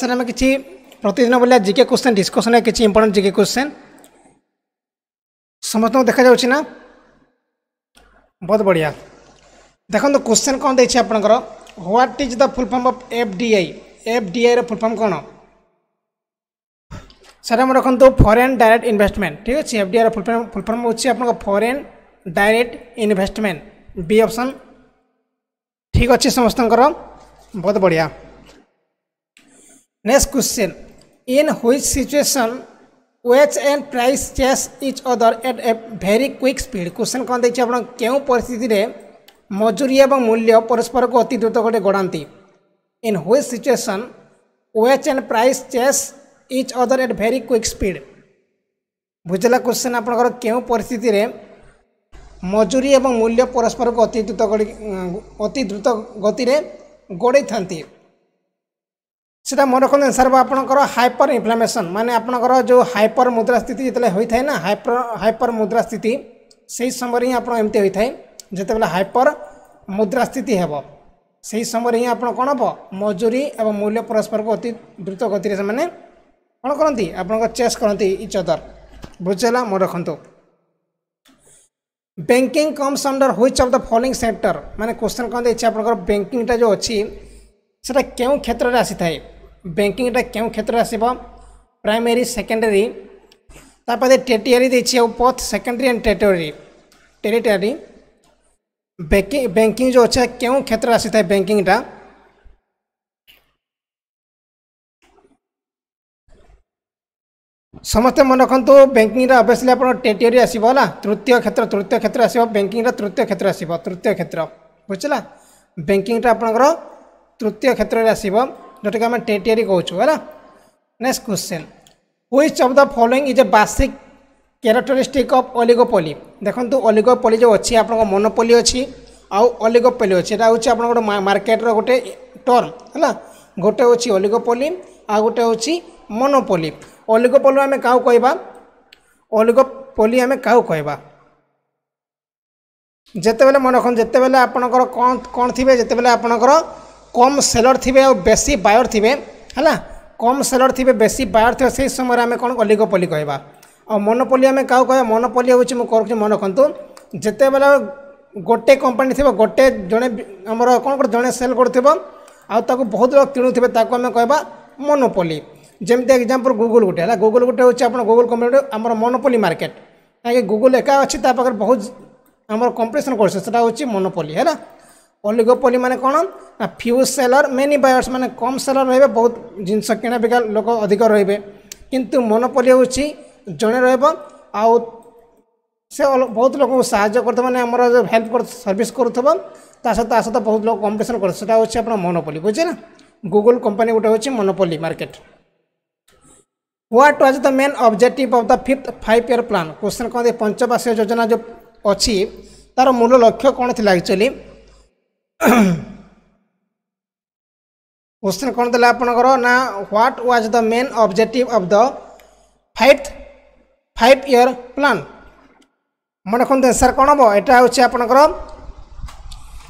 ସେନ୍ ଆମେ କିଛି ପ୍ରତିଦିନ ଭଳିଆ ଜିକେ କ୍ୱେଶ୍ଚନ୍ ଡିସ୍କସନ୍ରେ କିଛି ଇମ୍ପୋର୍ଟାଣ୍ଟ ଜିକେ କ୍ୱେଶ୍ଚନ୍ ସମସ୍ତଙ୍କୁ ଦେଖାଯାଉଛି ନା ବହୁତ ବଢ଼ିଆ ଦେଖନ୍ତୁ କ୍ୱେଶ୍ଚନ୍ କ'ଣ ଦେଇଛି ଆପଣଙ୍କର what is the full form of F D I F D ଆଇର full form କ'ଣ ସାର୍ ଆମେ ରଖନ୍ତୁ ଫରେନ୍ ଡାଇରେକ୍ଟ ଇନଭେଷ୍ଟମେଣ୍ଟ ଠିକ୍ ଅଛି ଏଫ୍ ଡି ଆଇର ଫୁଲ୍ ଫର୍ମ ଫୁଲ୍ ଫର୍ମ ହେଉଛି ଆପଣଙ୍କ foreign direct investment B option ଠିକ୍ ଅଛି ସମସ୍ତଙ୍କର ବହୁତ ବଢ଼ିଆ Next question. In which situation weights and price chase each other at a very quick speed question কম দিয়েছি আপনার কেউ পরিস্থিতিতে মজুরি এবং মূল্য পরস্পরক অতি দ্রুত করে গড়াতে in which situation weights and price chase each other at very quick speed বুঝলা কোশ্চেন আপনার কেউ পরিস্থিতিতে মজুরি এবং মূল্য পরস্পরক অতি দ্রুত অতি দ্রুত গতিরে গড়াই থাকে সেটা মনে রাখুন স্যার বা আপনার হাইপর ইনফ্লামেশন মানে আপনার যে হাইপর মুদ্রাস্থিতি যেতবে হয়ে থাকে না হাইপর হাইপর মুদ্রাস্থিতি সেই সময় হি আপনার এমতি হয়ে থাকে যেতবে হাইপর মুদ্রাস্থিতি হব সেই সময় হি আপনার কম হব মজুরি এবং মূল্য পরস্পরক অতি দ্রুত গতি সে কোণ করতে আপনার চেস করতে ইচ অদর বুঝলা মনে রাখতু banking comes under which of the following sector মানে কোশ্চেন কে আপনার ব্যাঙ্কিংটা যে ଯେଉଁ সেটা কেউ ক্ষেত্রে আসি থাকে ବ୍ୟାଙ୍କିଂଟା କେଉଁ କ୍ଷେତ୍ରରେ ଆସିବ ପ୍ରାଇମେରୀ ସେକେଣ୍ଡାରୀ ତାପରେ ଟେରିଟୋରୀ ଦେଇଛି ଆଉ both secondary and tertiary tertiary banking ଯେଉଁ ଅଛି କେଉଁ କ୍ଷେତ୍ରରେ ଆସିଥାଏ ବ୍ୟାଙ୍କିଂଟା ସମସ୍ତେ ମନେ ରଖନ୍ତୁ ବ୍ୟାଙ୍କିଂଟା ଅବଭିୟସ୍ଲି ଆପଣ ଟେରିଟୋରୀ ଆସିବ ହେଲା ତୃତୀୟ କ୍ଷେତ୍ର ତୃତୀୟ କ୍ଷେତ୍ର ଆସିବ ବ୍ୟାଙ୍କିଂଟା ତୃତୀୟ କ୍ଷେତ୍ର ଆସିବ ତୃତୀୟ କ୍ଷେତ୍ର ବୁଝିଲା ବ୍ୟାଙ୍କିଂଟା ଆପଣଙ୍କର ତୃତୀୟ କ୍ଷେତ୍ରରେ ଆସିବ ଯେଉଁଟାକି হ্যাঁ? ଆମେ ଟେଟିଆରି କହୁଛୁ ହେଲା next question which of the following is a বার্ষিক ক্যারেক্টরিস্টিক অফ অলিগোপলি দেখুন অলিগোপলি যে অছি আপনার মনোপলি অছি আউ অলিগোপলি অছি এটা হচ্ছে আপনার গোটে মার্কেটর গোটে টর্ম হ্যাঁ গোটে হচ্ছে অলিগোপলি আউ গোটে হচ্ছে মনোপলি অলিগোপলি আমি কাউ কহবা অলিগোপলি আমি কাউ কহবা যেতবেলে মনে রাখুন যেতবেলে আপনার কম কম থাকবে যেতবেলে আপনার কম সেলর থিবে আর বেশি বায়র থিবে হলা কম সেলর থিবে বেশি বায়র থিবে সেই সময় আমি কোণ অলিগোপলি কহবা আর মনোপলি আমি কাউ কহবা মনোপলি হচ্ছে মু করছি মনে রাখতু যেতবেলে গোটে কোম্পানি থিব গোটে জনে আমার কোণ করে জনে সেল করুথিব ଆଉ ତାକୁ ବହୁତ ଲୋକ କିଣୁଥିବେ ତାକୁ ଆମେ କହିବା ମୋନୋପୋଲି ଯେମିତି ଏକ୍ଜାମ୍ପଲ୍ ଗୁଗୁଲ୍ ଗୋଟେ ହେଲା ଗୁଗୁଲ୍ ଗୋଟେ ହେଉଛି ଆପଣ ଗୁଗୁଲ୍ କମ୍ପାନୀ ଆମର ମୋନୋପୋଲି ମାର୍କେଟ୍ କାହିଁକି ଗୁଗୁଲ୍ ଏକା ଅଛି ତା ପାଖରେ ବହୁତ ଆମର କମ୍ପିଟିସନ୍ କରୁଛି ସେଟା ହେଉଛି ମୋନୋପୋଲି ହେଲା অলিগোপলি মানে কোণ না ফিউ সেলর মেনি বায়র্স মানে কম সেলর রহবে বহুত জিনিস কিনা বিকা লোক অধিক রহবে কিন্তু মনোপলি হচ্ছে জনে রহব আউ সে বহুত লোক সাহায্য করতে মানে আমার হেল্প সর্ভিস করুথব তা সহ তা সহ বহুত লোক কম্পিটিশন করছে সেটা হচ্ছে আপনার মনোপলি বুঝছে না গুগল কোম্পানি গোটে হচ্ছে monopoly market what was the main objective of the fifth five year plan question কহতে পঞ্চবার্ষিক যোজনা যে অছি তার মূল লক্ষ্য কোণ লা একচুয়ালি क्वेश्चन कौन दे आपणकर ना what was the main objective of the fifth five year plan मन रखते आंसर कौन हम यहाँ हूँ आपणकर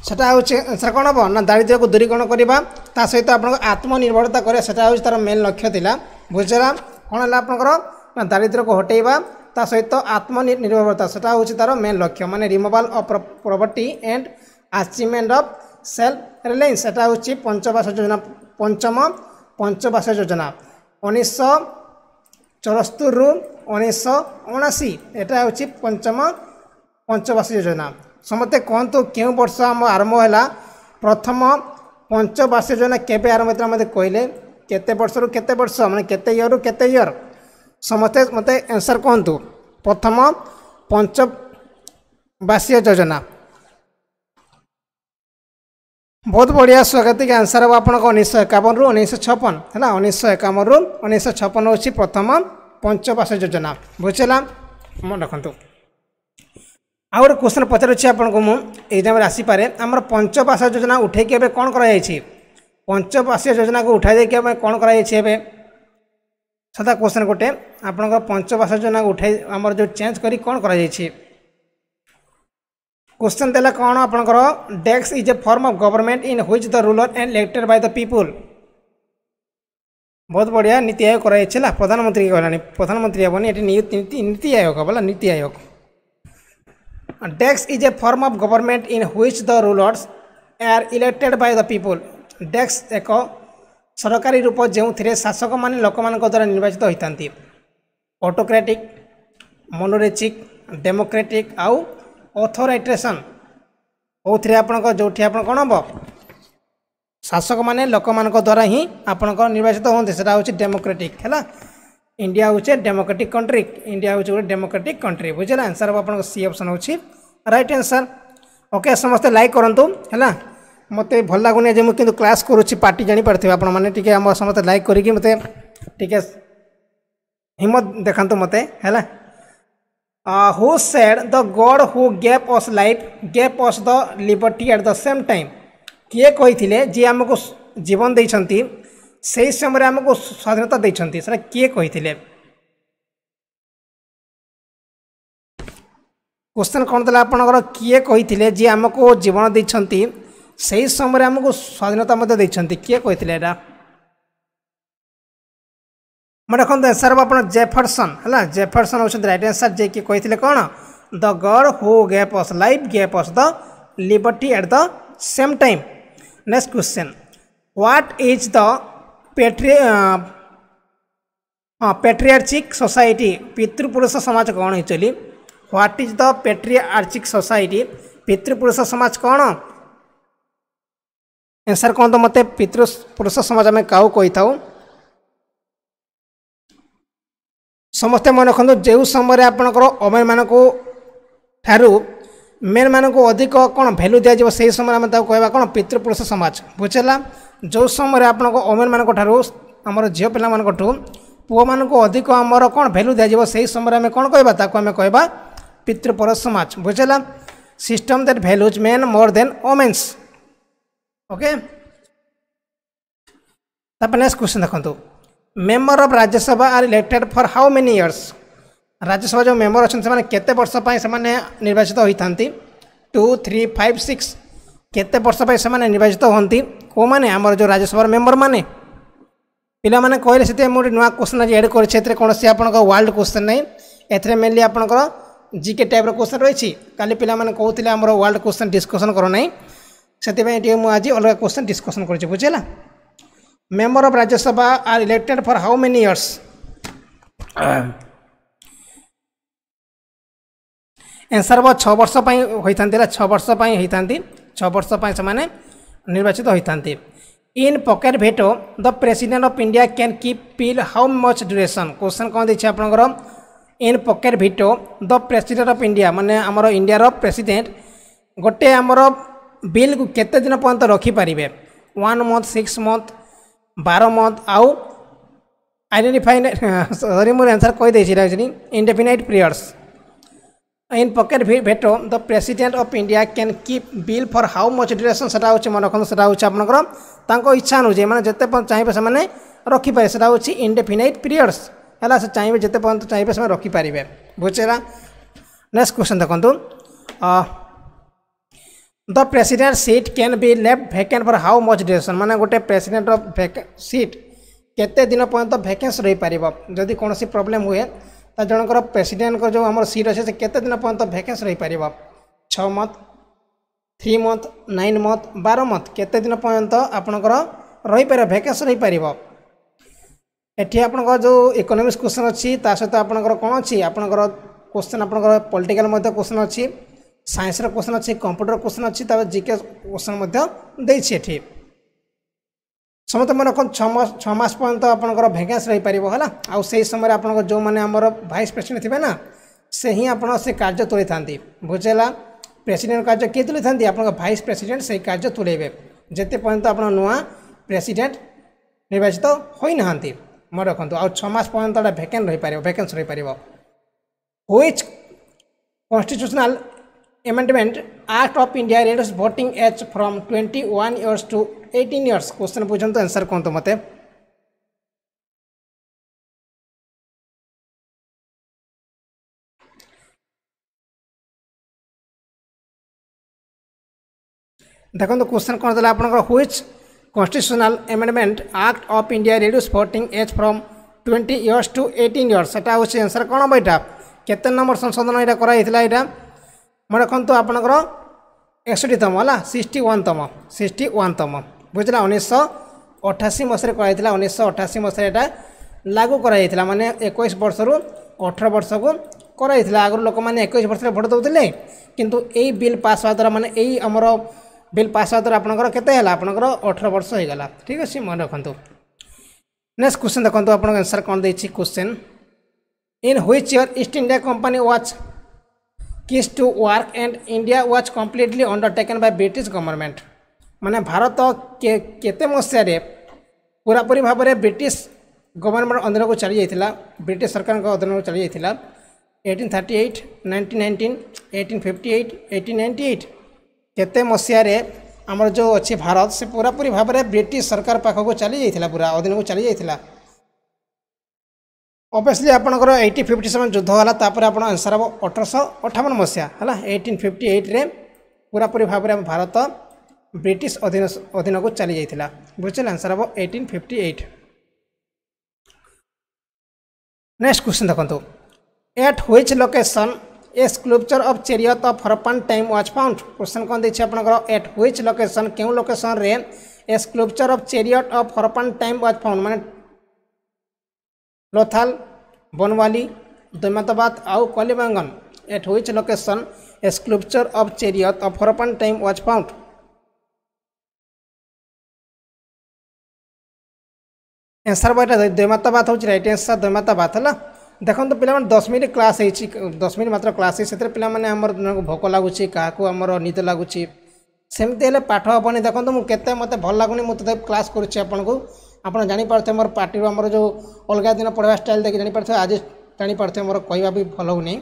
সেটা হচ্ছে আনসার কোণ হব না দারিদ্রকে দূরীকরণ করা তা সহ আপনার আত্মনির্ভরতা করা সেটা হচ্ছে তার মেন লক্ষ্য লা বুঝলা কোণ হল আপনার না দারিদ্রকে হটাইবা তা সহ আত্মনির্ভরতা সেটা হচ্ছে তার মেন লক্ষ্য মানে removal of property and achievement of self reliance ସେଟା ହେଉଛି ପଞ୍ଚବାସ ଯୋଜନା ପଞ୍ଚମ ପଞ୍ଚବାସ ଯୋଜନା ଉଣେଇଶହ ଚଉସ୍ତରିରୁ ଉଣେଇଶହ ଅଣାଅଶୀ ଏଟା ହେଉଛି ପଞ୍ଚମ ପଞ୍ଚବାସ ଯୋଜନା ସମସ୍ତେ କୁହନ୍ତୁ କେଉଁ ବର୍ଷ ଆମ ଆରମ୍ଭ ହେଲା ପ୍ରଥମ ପଞ୍ଚବାସ ଯୋଜନା କେବେ ଆରମ୍ଭ ହେଇଥିଲା ମୋତେ କହିଲେ କେତେ ବର୍ଷରୁ କେତେ ବର୍ଷ ମାନେ କେତେ ଇୟରରୁ କେତେ ଇୟର ସମସ୍ତେ ମୋତେ ଆନ୍ସର୍ କୁହନ୍ତୁ ପ୍ରଥମ ପଞ୍ଚବାସୀୟ ଯୋଜନା ବହୁତ ବଢ଼ିଆ ସ୍ୱାଗତିକ ଆନ୍ସର୍ ହେବ ଆପଣଙ୍କ ଉଣେଇଶହ ଏକାବନରୁ ଉଣେଇଶହ ଛପନ ହେଲା ଉଣେଇଶହ ଏକାବନରୁ ଉଣେଇଶହ ଛପନ ହେଉଛି ପ୍ରଥମ ପଞ୍ଚବାସ ଯୋଜନା ବୁଝିଲା ମନେ ରଖନ୍ତୁ ଆଉ ଗୋଟେ କ୍ୱେଶ୍ଚନ୍ ପଚାରୁଛି ଆପଣଙ୍କୁ ମୁଁ ଏକ୍ଜାମ୍ରେ ଆସିପାରେ ଆମର ପଞ୍ଚବାସ ଯୋଜନା ଉଠାଇକି ଏବେ କ'ଣ କରାଯାଇଛି ପଞ୍ଚବାସୀୟ ଯୋଜନାକୁ ଉଠାଇ ଦେଇକି ଆମେ କ'ଣ କରାଯାଇଛି ଏବେ ସଦା କ୍ୱେଶ୍ଚନ୍ ଗୋଟେ ଆପଣଙ୍କ ପଞ୍ଚବାସ ଯୋଜନାକୁ ଉଠାଇ ଆମର ଯେଉଁ ଚେଞ୍ଜ କରି କ'ଣ କରାଯାଇଛି क्वेश्चन देला कौन आपंकर डेक्स is a form of government in which the ruler and elected by the people बहुत बढ़िया नीति आयोग कराइला प्रधानमंत्री के कहलानी प्रधानमंत्री हेनी ये नीति आयोग बोला नीति आयोग डेक्स is a form of government in which the rulers are elected by the people ଡେକ୍ସ ଏକ ସରକାରୀ ରୂପ ଯେଉଁଥିରେ ଶାସକମାନେ ଲୋକମାନଙ୍କ ଦ୍ୱାରା ନିର୍ବାଚିତ ହୋଇଥାନ୍ତି ଅଟୋକ୍ରାଟିକ୍ ମୋନୋରେଚିକ୍ ଡେମୋକ୍ରାଟିକ୍ ଆଉ अथोरइट्रेसन कौन आप जो आप कौन हम शासक मैंने लोक मान द्वारा ही आपचित हमें सीटा हूँ डेमोक्रेटिक है इंडिया हूँ डेमोक्रेटिक कंट्री इंडिया हूँ गोटे डेमोक्रेटिक कंट्री बुझेगा आंसर हम आप सी अप्सन हो रईट आंसर ओके समस्ते लाइक करूँ है मत भल लगुन जो मुझे क्लास करुच्छे पार्टी जापार आपने समस्त लाइक करके मत हिम्मत देखा मत है who said the god who gave us life gave us the liberty at the same time किए कही जी आमको जीवन दे समय आमको स्वाधीनता दे किए कही क्वेश्चन कौन थी आपणकर किए कही जी आमको जीवन दे समय आमको स्वाधीनता किए कही मैं देखो एनसर हम आप जेफरसन है जेफरसन हो रईट आंसर जे कि कही कौन the god who gave us life gave us the liberty at the same time next question what is the पेट्रि हाँ पेट्रियार्चिक सोसाइटी पितृपुरुष समाज कौन actually what is the patriarchic society पितृपुरुष समाज कौन आंसर कौन तो मत पितृपुरुष समाज आम क्या कही था ସମସ୍ତେ ମନେ ରଖନ୍ତୁ ଯେଉଁ ସମୟରେ ଆପଣଙ୍କର ଓମେନ୍ମାନଙ୍କୁ ଠାରୁ ମେନ୍ମାନଙ୍କୁ ଅଧିକ କ'ଣ ଭ୍ୟାଲ୍ୟୁ ଦିଆଯିବ ସେହି ସମୟରେ ଆମେ ତାକୁ କହିବା କ'ଣ ପିତୃପୁରୁଷ ସମାଜ ବୁଝିଲା ଯେଉଁ ସମୟରେ ଆପଣଙ୍କ ଓମେନ୍ମାନଙ୍କ ଠାରୁ ଆମର ଝିଅ ପିଲାମାନଙ୍କଠୁ ପୁଅମାନଙ୍କୁ ଅଧିକ ଆମର କ'ଣ ଭ୍ୟାଲ୍ୟୁ ଦିଆଯିବ ସେହି ସମୟରେ ଆମେ କ'ଣ କହିବା ତାକୁ ଆମେ କହିବା ପିତୃପୁରୁଷ ସମାଜ ବୁଝିଲା system that values men more than womens okay ତାପରେ ନେକ୍ସଟ କ୍ୱେଶ୍ଚନ୍ ଦେଖନ୍ତୁ member of Rajya Sabha are elected for how many years Rajya Sabha जो मेम्बर अच्छा से केते वर्ष निर्वाचित होता टू थ्री फाइव सिक्स केते वर्ष निर्वाचित होती कौ मैंने आमर जो राज्यसभा मेम्बर मैंने ପିଲାମାନେ କହିଲେ ସେଥିପାଇଁ ମୁଁ ଗୋଟେ ନୂଆ କୋଶ୍ଚିନ୍ ଆଜି ଏଡ଼୍ କରିଛି ଏଥିରେ କୌଣସି ଆପଣଙ୍କ ୱାର୍ଲଡ଼ କୋଶ୍ଚିନ୍ ନାହିଁ ଏଥିରେ ମେନଲି ଆପଣଙ୍କର ଜିକେ ଟାଇପ୍ର କୋଶ୍ଚିନ୍ ରହିଛି କାଲି ପିଲାମାନେ କହୁଥିଲେ ଆମର ୱାର୍ଲଡ଼ କୋଶ୍ଚିନ୍ ଡିସ୍କସନ୍ କର ନାହିଁ ସେଥିପାଇଁ ଏଠି ମୁଁ ଆଜି ଅଲଗା କୋଶ୍ଚିନ୍ ଡିସ୍କସନ୍ କରିଛି ବୁଝିହେଲା member of Rajya Sabha are elected for how many years? Answer hub छ वर्ष होता छ वर्ष होता छ वर्ष से निर्वाचित होता in pocket veto the president of India can keep bill how much duration question कौन देखिए आपंकर in pocket veto the president of India मानने आम इंडियार प्रेसिडेंट गोटे आमर बिल के दिन पर्यटन रखिपारे वन मंथ सिक्स मंथ बार मंथ आउ identified sorry more answer कहीदेसी indefinite periods in pocket veto the president of India can keep bill for how much duration से मन रखते आपर इच्छा अनुजाई मैंने जिते पर्यटन चाहिए से रखिपारे से इंडेफिनाइट पीरियड्स है चाहिए जिते पर्यटन चाहिए से रखिपारे बुझेगा नेक्स्ट क्वेश्चन देखूँ the president seat can be left vacant for how much duration ମାନେ ଗୋଟେ ପ୍ରେସିଡେଣ୍ଟର ସିଟ୍ କେତେ ଦିନ ପର୍ଯ୍ୟନ୍ତ ଭେକେନ୍ସ ରହିପାରିବ ଯଦି କୌଣସି ପ୍ରୋବ୍ଲେମ୍ ହୁଏ ତ ଜଣଙ୍କର ପ୍ରେସିଡେଣ୍ଟଙ୍କର ଯେଉଁ ଆମର ସିଟ୍ ଅଛି ସେ କେତେ ଦିନ ପର୍ଯ୍ୟନ୍ତ ଭେକେନ୍ସ ରହିପାରିବ ଛଅ month three month nine month ବାର ମନ୍ଥ କେତେ ଦିନ ପର୍ଯ୍ୟନ୍ତ ଆପଣଙ୍କର ରହିପାରିବ ଭେକେନ୍ସ ରହିପାରିବ ଏଠି ଆପଣଙ୍କର ଯେଉଁ ଇକୋନୋମିକ୍ସ କ୍ୱେଶ୍ଚନ୍ ଅଛି ତା ସହିତ ଆପଣଙ୍କର କ'ଣ ଅଛି ଆପଣଙ୍କର କ୍ୱେଶ୍ଚନ୍ ଆପଣଙ୍କର ପଲିଟିକାଲ୍ ମଧ୍ୟ କ୍ୱେଶ୍ଚନ୍ ଅଛି ସାଇନ୍ସର କୋଶ୍ଚିନ୍ ଅଛି କମ୍ପ୍ୟୁଟର କୋଶ୍ଚିନ୍ ଅଛି ତା'ପରେ ଜିକେ କୋଶ୍ଚିନ୍ ମଧ୍ୟ ଦେଇଛି ଏଠି ସମସ୍ତେ ମନେ ରଖନ୍ତୁ ଛଅ ମାସ ଛଅ ମାସ ପର୍ଯ୍ୟନ୍ତ ଆପଣଙ୍କର ଭ୍ୟାକେନ୍ସି ରହିପାରିବ ହେଲା ଆଉ ସେହି ସମୟରେ ଆପଣଙ୍କ ଯେଉଁମାନେ ଆମର ଭାଇସ୍ ପ୍ରେସିଡେଣ୍ଟ ଥିବେ ନା ସେ ହିଁ ଆପଣ ସେ କାର୍ଯ୍ୟ ତୁଲେଇଥାନ୍ତି ବୁଝିଲା ପ୍ରେସିଡେଣ୍ଟ କାର୍ଯ୍ୟ କିଏ ତୁଲେଇଥାନ୍ତି ଆପଣଙ୍କ ଭାଇସ୍ ପ୍ରେସିଡେଣ୍ଟ ସେହି କାର୍ଯ୍ୟ ତୁଲେଇବେ ଯେତେ ପର୍ଯ୍ୟନ୍ତ ଆପଣ ନୂଆ ପ୍ରେସିଡେଣ୍ଟ ନିର୍ବାଚିତ ହୋଇନାହାନ୍ତି ମନେ ରଖନ୍ତୁ ଆଉ ଛଅ ମାସ ପର୍ଯ୍ୟନ୍ତ ଏଇଟା ଭ୍ୟାକେଣ୍ଟ ରହିପାରିବ ଭ୍ୟାକେନ୍ସି ରହିପାରିବ which constitutional amendment act of india reduced voting age from 21 years to 18 years question pujan to answer kon to mate দেখুন কোশ্চেন কোথায় আপনার which constitutional amendment act of India reduce voting age from twenty years to eighteen years সেটা হচ্ছে answer কম এটা কেতন নম্বর সংশোধন এটা করা হয়েছিল এটা ମନେ ରଖନ୍ତୁ ଆପଣଙ୍କର ଏକଷଠିତମ ହେଲା ସିକ୍ସଟି ୱାନ୍ତମ ସିକ୍ସଟି ୱାନ୍ତମ ବୁଝିଲା ଉଣେଇଶହ ଅଠାଅଶୀ ମସିହାରେ କରାଯାଇଥିଲା ଉଣେଇଶହ ଅଠାଅଶୀ ମସିହାରେ ଏଇଟା ଲାଗୁ କରାଯାଇଥିଲା ମାନେ ଏକୋଇଶ ବର୍ଷରୁ ଅଠର ବର୍ଷକୁ କରାଯାଇଥିଲା ଆଗରୁ ଲୋକମାନେ ଏକୋଇଶ ବର୍ଷରେ ଭୋଟ ଦେଉଥିଲେ କିନ୍ତୁ ଏଇ ବିଲ୍ ପାସ୍ ହେବା ଦ୍ୱାରା ମାନେ ଏଇ ଆମର ବିଲ୍ ପାସ୍ ହେବା ଦ୍ୱାରା ଆପଣଙ୍କର କେତେ ହେଲା ଆପଣଙ୍କର ଅଠର ବର୍ଷ ହୋଇଗଲା ଠିକ୍ ଅଛି ମନେ ରଖନ୍ତୁ ନେକ୍ସଟ କ୍ୱେଶ୍ଚନ୍ ଦେଖନ୍ତୁ ଆପଣଙ୍କ ଆନ୍ସର୍ କ'ଣ ଦେଇଛି question in which year East India Company was किस to work and India was completely undertaken by British government माने भारत के मसीह पूरापूरी भाव में ब्रिटिश गवर्नमेंट अधीन को चली जाइला ब्रिटिश सरकार अधीन को चली जाइला eighteen thirty eight nineteen nineteen eighteen fifty eight eighteen ninety eight के मसीह आमर जो अच्छे भारत से पूरापूरी भाव में ब्रिटिश सरकार पाखक चली जाइला पूरा अधीन को चली जाइला ଅବଭିୟସ୍ଲି ଆପଣଙ୍କର ଏଇଟିନ୍ ଫିଫ୍ଟି ସେଭେନ୍ ଯୁଦ୍ଧ ହେଲା ତାପରେ ଆପଣ ଆନ୍ସର୍ ହେବ ଅଠରଶହ ଅଠାବନ ମସିହା ହେଲା ଏଇଟିନ୍ ଫିଫ୍ଟି ଏଇଟ୍ରେ ପୁରାପୁରି ଭାବରେ ଆମ ଭାରତ ବ୍ରିଟିଶ ଅଧୀନ ଅଧୀନକୁ ଚାଲିଯାଇଥିଲା ବୁଝିଲେ ଆନ୍ସର୍ ହେବ eighteen fifty eight next question ଦେଖନ୍ତୁ at which location a sculpture of chariot of Harappan time was found question କ'ଣ ଦେଇଛି ଆପଣଙ୍କର ଏଟ୍ ହ୍ୱିଚ୍ ଲୋକେସନ୍ କେଉଁ ଲୋକେସନ୍ରେ a sculpture of chariot of Harappan time was found ମାନେ ଲୋଥାଲ ବନୱାଲି ଦୈମତାବାଦ ଆଉ Kalibangan at which location a sculpture of chariot of Harappan time was found answer ବଇଟା Daimabad ହେଉଛି right answer ଦୈମତାବାଦ ହେଲା ଦେଖନ୍ତୁ ପିଲାମାନେ ଦଶ ମିନିଟ୍ କ୍ଲାସ୍ ହେଇଛି ଦଶ ମିନିଟ୍ ମାତ୍ର କ୍ଲାସ୍ ହେଇଛି ସେଥିରେ ପିଲାମାନେ ଆମର ଜଣକୁ ଭୋକ ଲାଗୁଛି କାହାକୁ ଆମର ନିଦ ଲାଗୁଛି ସେମିତି ହେଲେ ପାଠ ହେବନି ଦେଖନ୍ତୁ ମୁଁ କେତେ ମୋତେ ଭଲ ଲାଗୁନି ମୁଁ ତ କ୍ଲାସ୍ କରୁଛି ଆପଣଙ୍କୁ ଆପଣ ଜାଣିପାରୁଥିବେ ମୋର ପାର୍ଟିରୁ ଆମର ଯେଉଁ ଅଲଗା ଦିନ ପଢ଼ିବା ଷ୍ଟାଇଲ୍ ଦେଖି ଜାଣିପାରୁଥିବେ ଆଜି ଜାଣିପାରୁଥିବେ ମୋର କହିବା ବି ଭଲ ହେଉନି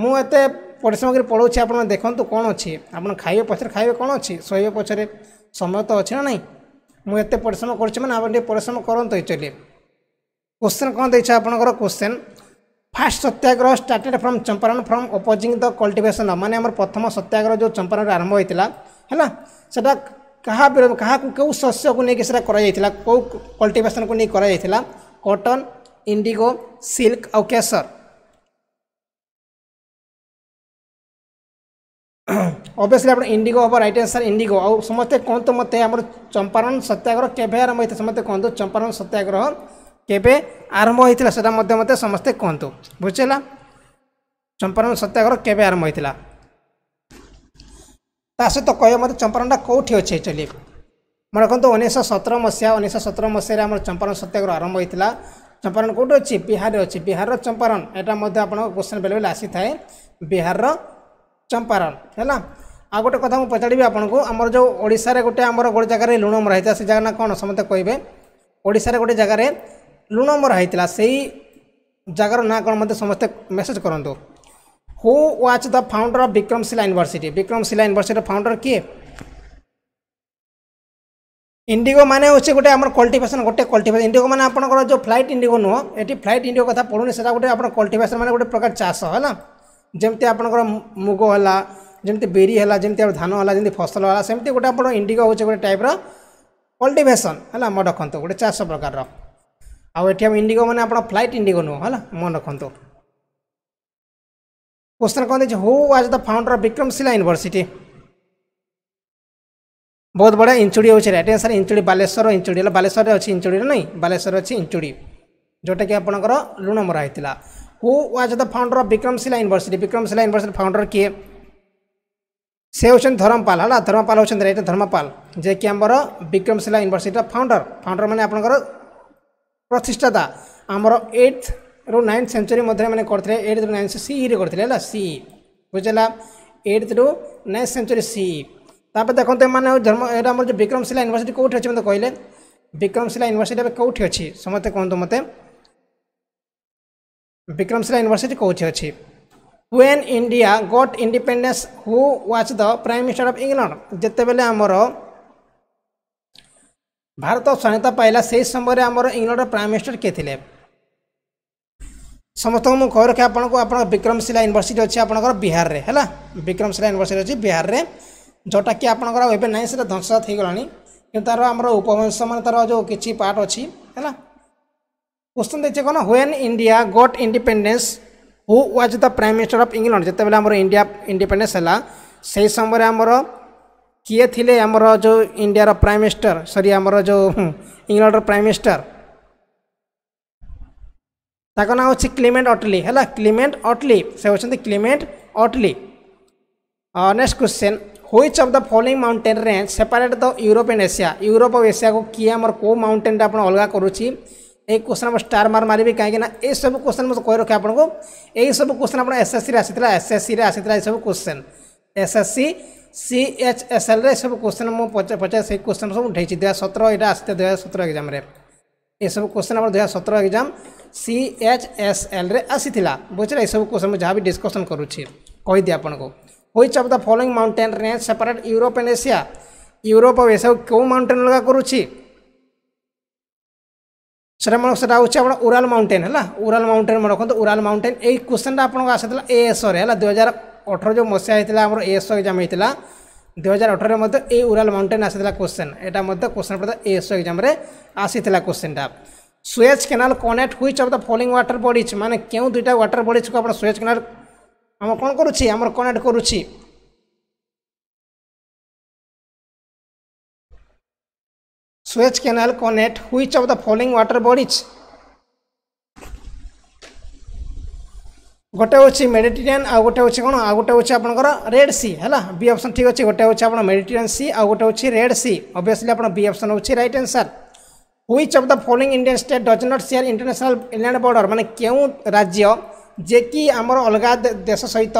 ମୁଁ ଏତେ ପରିଶ୍ରମ କରି ପଢ଼ାଉଛି ଆପଣ ଦେଖନ୍ତୁ କ'ଣ ଅଛି ଆପଣ ଖାଇବେ ପଛରେ ଖାଇବେ କ'ଣ ଅଛି ଶୋଇବେ ପଛରେ ସମୟ ତ ଅଛି ନା ନାହିଁ ମୁଁ ଏତେ ପରିଶ୍ରମ କରୁଛି ମାନେ ଆପଣ ଟିକେ ପରିଶ୍ରମ କରନ୍ତୁ ଏକ୍ଚୁଆଲି କୋଶ୍ଚେନ୍ କ'ଣ ଦେଇଛ ଆପଣଙ୍କର question first Satyagraha started from Champaran from opposing the cultivation ମାନେ ଆମର ପ୍ରଥମ ସତ୍ୟାଗ୍ରହ ଯେଉଁ চম্পারণে ଆରମ୍ଭ ହୋଇଥିଲା ହେଲା ସେଇଟା କାହା କାହାକୁ କେଉଁ ଶସ୍ୟକୁ ନେଇକି ସେଇଟା କରାଯାଇଥିଲା କେଉଁ କଲ୍ଟିଭେସନ୍କୁ ନେଇ କରାଯାଇଥିଲା କଟନ୍ ଇଣ୍ଡିଗୋ ସିଲ୍କ ଆଉ କେସର ଅଭିଅସ୍ଲି ଆପଣ ଇଣ୍ଡିଗୋ ହେବ ରାଇଟ୍ ଆନ୍ସର ଇଣ୍ଡିଗୋ ଆଉ ସମସ୍ତେ କୁହନ୍ତୁ ମୋତେ ଆମର ଚମ୍ପାରଣ ସତ୍ୟାଗ୍ରହ କେବେ ଆରମ୍ଭ ହୋଇଥିଲା ସମସ୍ତେ କୁହନ୍ତୁ ଚମ୍ପାରଣ ସତ୍ୟାଗ୍ରହ କେବେ ଆରମ୍ଭ ହୋଇଥିଲା ସେଟା ମଧ୍ୟ ମୋତେ ସମସ୍ତେ କୁହନ୍ତୁ ବୁଝିଲା ଚମ୍ପାରଣ ସତ୍ୟାଗ୍ରହ କେବେ ଆରମ୍ଭ ହୋଇଥିଲା ତା ସହିତ କହିବ ମୋତେ ଚମ୍ପାରଣଟା କେଉଁଠି ଅଛି ଆକ୍ଚୁଆଲି ମନେ ରଖନ୍ତୁ ଉଣେଇଶହ ସତର ମସିହା ଉଣେଇଶହ ସତର ମସିହାରେ ଆମର ଚମ୍ପାରଣ ସତ୍ୟାଗ୍ରହ ଆରମ୍ଭ ହୋଇଥିଲା ଚମ୍ପାରଣ କେଉଁଠି ଅଛି ବିହାରରେ ଅଛି ବିହାରର ଚମ୍ପାରଣ ଏଇଟା ମଧ୍ୟ ଆପଣଙ୍କ କ୍ୱେଶ୍ଚନ୍ ବେଳେବେଳେ ଆସିଥାଏ ବିହାରର ଚମ୍ପାରଣ ହେଲା ଆଉ ଗୋଟେ କଥା ମୁଁ ପଚାରିବି ଆପଣଙ୍କୁ ଆମର ଯେଉଁ ଓଡ଼ିଶାରେ ଗୋଟେ ଆମର ଗୋଟେ ଜାଗାରେ ଲୁଣ ମରା ହୋଇଥିଲା ସେ ଜାଗା ନା କ'ଣ ସମସ୍ତେ କହିବେ ଓଡ଼ିଶାରେ ଗୋଟେ ଜାଗାରେ ଲୁଣ ମରା ହେଇଥିଲା ସେଇ ଜାଗାର ନାଁ କ'ଣ ମୋତେ ସମସ୍ତେ ମେସେଜ୍ କରନ୍ତୁ who was the founder of Vikramshila University Vikramshila ইউনিভাৰ্চিটিৰ ফাউণ্ডাৰ কি ইণ্ডিগো মানে হৈছে গোটেই আমাৰ কল্টিভেশ্যন গোটেই কল্টিভেশ্যন ইণ্ডিগো মানে আপোনালোকৰ যে ফ্লাইট ইণ্ডিগো নুহ এটি ফ্লাইট ইণ্ডিগো কথা পঢ়ুনি সেইটা গোটেই আপোনাৰ কল্টিভেশ্যন মানে গোটেই প্ৰকাৰ চাষ হয় না যেমিতি আপোনালোকৰ মুগ হ'লা যেমিতি বেৰি হ'ল যেমিতি আৰু ধান হ'ল যেমিতি ফচল হ'ল সেইমতি গোটেই আপোনাৰ ইণ্ডিগো হৈছে গোটেই টাইপৰ কল্টিভেশ্যন হ'ল মই ৰখন্তু গোটেই চাষ প্ৰকাৰৰ আৰু এতিয়া ইণ্ডিগো মানে আপোনাৰ ফ্লাইট ইণ্ডিগো নুহ হ'ল মই ৰখন্তু Question college who was the founder of Vikramshila University? ବହୁତ ବଢ଼ିଆ ଇଞ୍ଚୁଡ଼ି ହେଉଛି ରାଇଟ୍ ଆନ୍ସର୍ ଇଞ୍ଚୁଡ଼ି ବାଲେଶ୍ୱର ଇଞ୍ଚୁଡ଼ି ହେଲା ବାଲେଶ୍ୱରରେ ଅଛି ଇଞ୍ଚୁଡ଼ି ନାହିଁ ବାଲେଶ୍ୱର ଅଛି ଇଞ୍ଚୁଡ଼ି ଯେଉଁଟାକି ଆପଣଙ୍କର ଲୁଣ ମରା ହେଇଥିଲା who was the founder of Vikramshila University Vikramshila University founder କିଏ ସେ ହେଉଛନ୍ତି ଧର୍ମପାଲ ହେଲା ଧର୍ମପାଲ ହେଉଛନ୍ତି ରାଇଟ୍ ଧର୍ମପାଲ ଯିଏକି ଆମର ବିକ୍ରମଶିଲା ୟୁନିଭର୍ସିଟିର ଫାଉଣ୍ଡର ଫାଉଣ୍ଡର ମାନେ ଆପଣଙ୍କର ପ୍ରତିଷ୍ଠାତା ଆମର ଏଇଟ୍ ରୁ ନାଇନ୍ଥ ସେଞ୍ଚୁରୀ ମଧ୍ୟରେ ମାନେ କରିଥିଲେ ଏଇଟ୍ରୁ ନାଇନ୍ଥ ସିଇରେ କରିଥିଲେ ହେଲା ସି ବୁଝିଲା ଏଇଟ୍ରୁ ନାଇନ୍ଥ ସେଞ୍ଚୁରୀ ସି ତାପରେ ଦେଖନ୍ତୁ ଏମାନେ ଜନ୍ମ ଏଇଟା ଆମର ଯେଉଁ ବିକ୍ରମଶିଲା ୟୁନିଭର୍ସିଟି କେଉଁଠି ଅଛି ମୋତେ କହିଲେ ବିକ୍ରମଶିଲା ୟୁନିଭର୍ସିଟି ଏବେ କେଉଁଠି ଅଛି ସମସ୍ତେ କୁହନ୍ତୁ ମୋତେ ବିକ୍ରମଶିଲା ୟୁନିଭର୍ସିଟି କେଉଁଠି ଅଛି when India got independence who was the prime minister of England ଯେତେବେଳେ ଆମର ଭାରତ ସ୍ୱାଧୀନତା ପାଇଲା ସେହି ସମୟରେ ଆମର ଇଂଲଣ୍ଡର ପ୍ରାଇମ୍ ମିନିଷ୍ଟର କିଏ ଥିଲେ ସମସ୍ତଙ୍କୁ ମୁଁ କହି ରଖେ ଆପଣଙ୍କୁ ଆପଣ ବିକ୍ରମଶିଳା ୟୁନିଭର୍ସିଟି ଅଛି ଆପଣଙ୍କର ବିହାରରେ ହେଲା ବିକ୍ରମଶିଳା ୟୁନିଭର୍ସିଟି ଅଛି ବିହାରରେ ଯେଉଁଟାକି ଆପଣଙ୍କର ଏବେ ନାହିଁ ସେଇଟା ଧ୍ୱଂସଜାତ ହୋଇଗଲାଣି କିନ୍ତୁ ତା'ର ଆମର ଉପବଂଶ ମାନେ ତା'ର ଯେଉଁ କିଛି ପାର୍ଟ ଅଛି ହେଲା क्वेश्चन देखिए कौन when India got independence who was the prime minister of England जितेबाला आम इंडिया इंडिपेडेन्स है से समय आमर किए थे आमर जो इंडियार प्राइम मिनिस्टर सरी आमर जो इंग्लैंडर प्राइम मिनिस्टर ତାଙ୍କ ନାଁ ହେଉଛି କ୍ଲିମେଣ୍ଟ ଅଟଲି ହେଲା କ୍ଲିମେଣ୍ଟ ଅଟଲି ସେ ହେଉଛନ୍ତି Clement Attlee next question which of the following mountain range separate the Europe and Asia Europe of Asia কু কি আমার কেউ মাউন্টেনটা আপনার অলগা করুছি এই কোশ্চেন আমার স্টার মার মারিবি কিনা এইসব কোশ্চেন মতো কই রক্ষে আপনার এইসব কোশ্চেন আপনার এসএসসি আসি এসএসসি আসি এইসব কোশ্চেন এসএসসি সিএচএসএল এইসব কোশ্চেন মু পচার সেই কোশ্চেন সব উঠেছি দুই হাজার সতের এটা আসছে দুই হাজার সতের এক্সামে এইসব কোশ্চেন আমার দুই হাজার সতের এক্সাম ସି ଏଚ୍ ଏସ୍ ଏଲ୍ରେ ଆସିଥିଲା ବୁଝିଲେ ଏସବୁ କୋଶ୍ଚିନ୍ ମୁଁ ଯାହା ବି ଡିସ୍କସନ୍ କରୁଛି କହିଦିଏ ଆପଣଙ୍କୁ which of the following mountain range separate Europe and Asia Europe ଆଉ ଏସିଆକୁ କେଉଁ ମାଉଣ୍ଟେନ୍ ଅଲଗା କରୁଛି সেটা মনে সেটা হচ্ছে আপনার উরাল মাউন্টেন হল উরাল মাউন্টেন মনে রাখুন উরাল মাউন্টেন এই কোশ্চেনটা আপনার আসলে এএসরে হল দুই হাজার অঠর যে মশা হয়েছিল আমার এএস এক্সাম হয়েছিল দুই হাজার অঠরের মধ্যে এই উরাল মাউন্টেন আসিলা কোশ্চেন এটা মধ্যে কোশ্চেন এএস এক্সামে আসিলা কোশ্চেনটা Suez canal connect which of the following water bodies মানে কেউ দুইটা ওয়াটার বডিজকে আমরা সুয়েজ কেনাল আমরা କ'ଣ କରୁଛି ଆମର କନେକ୍ଟ କରୁଛି Suez canal connect which of the following water bodies ଗୋଟେ ହେଉଛି ମେଡ଼ିଟେରିଆନ୍ ଆଉ ଗୋଟେ ହେଉଛି କ'ଣ ଆଉ ଗୋଟେ ହେଉଛି ଆପଣଙ୍କର ରେଡ୍ ସି ହେଲା ବି ଅପସନ୍ ଠିକ୍ ଅଛି ଗୋଟେ ହେଉଛି ଆପଣ ମେଡ଼ିଟେରିଆନ୍ ସି ଆଉ ଗୋଟେ ହେଉଛି ରେଡ୍ ସି ଅବଭିୟସ୍ଲି ଆପଣ ବି ଅପସନ୍ ହେଉଛି right answer which of the following Indian state does not share international inland border মানে কেউ রাজ্য যে কি আমার অলগা দেশ সহিত